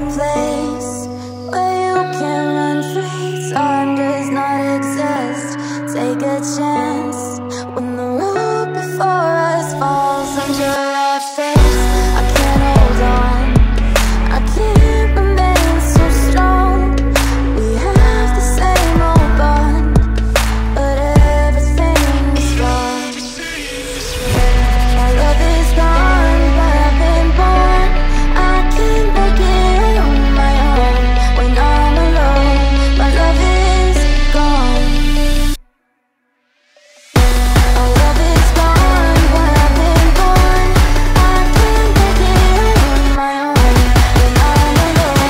place